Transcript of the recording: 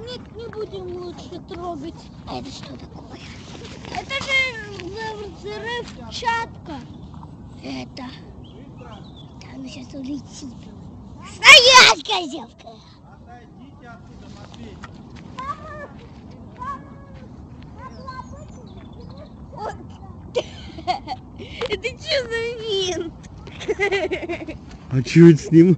Нет, не будем лучше трогать. А это что такое? Это же взрывчатка. Это... Да, она сейчас улетит. Стоять, козявка! Отойдите оттуда, Матвей. А это что за винт? А что это с ним?